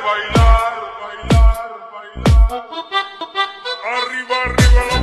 bailar, bailar, bailar. Arriba, arriba.